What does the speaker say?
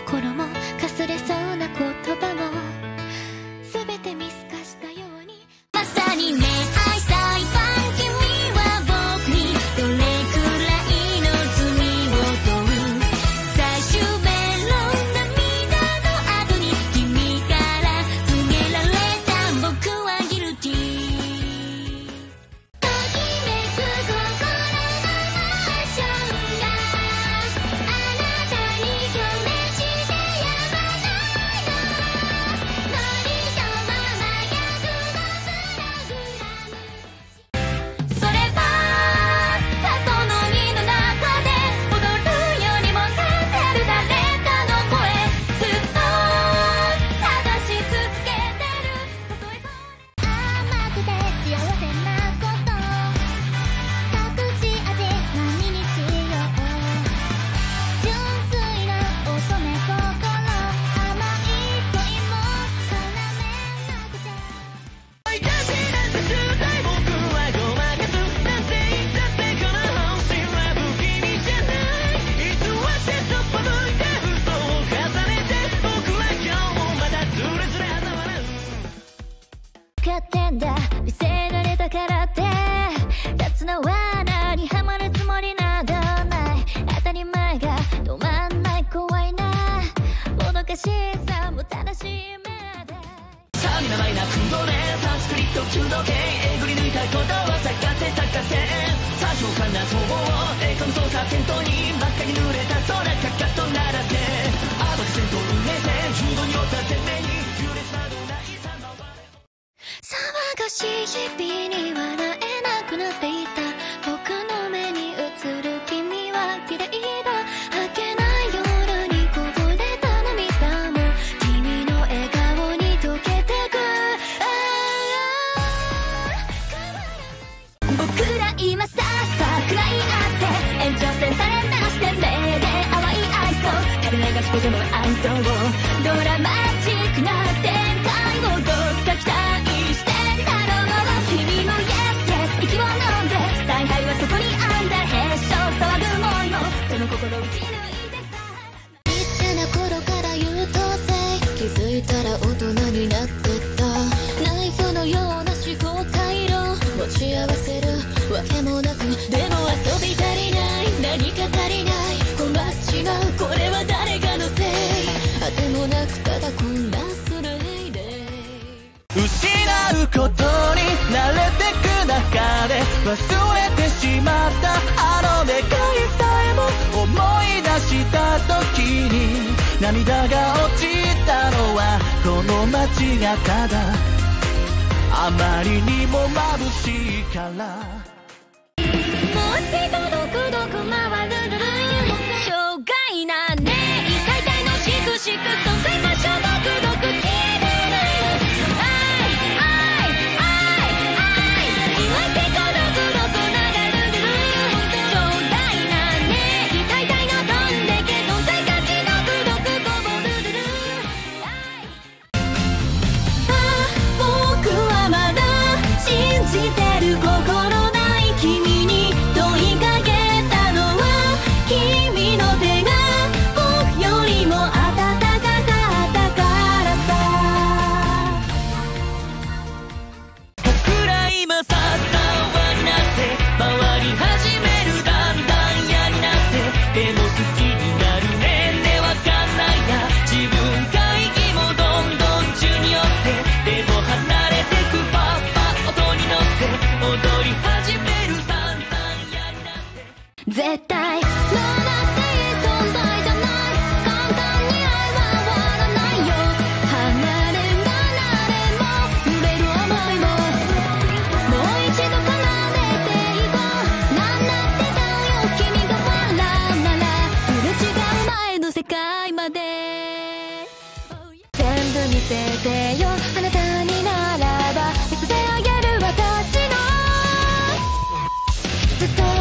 心。も楽しマイナー空洞ねサンスクリット中道系えぐり抜いたことは咲かせ咲かせさあ評価な逃亡コの操作先頭に真っ赤に濡れた空かかと鳴らせ暴れ戦闘運命戦柔道によった全面に揺れなどない騒がしい日々に笑えなくなっている。けども暗をドラマチックな展開をどっか期待してんだろう君も Yes Yes 息を飲んで大敗はそこにあんだ閉所騒ぐもんよその心打ち抜いてさちっちゃな頃から優等生気づいたら大人になってたナイフのような思考回路持ち合わせる。わけもなくでも遊び足りない。何か足りない。困っちまうこれはことに慣れてく中で忘れてしまったあの願いさえも思い出した時に涙が落ちたのはこの街がただ。あまりにも眩しいから。もっとドどこどこ回るせてよ。あなたにならば見せてあげる私の。ずっと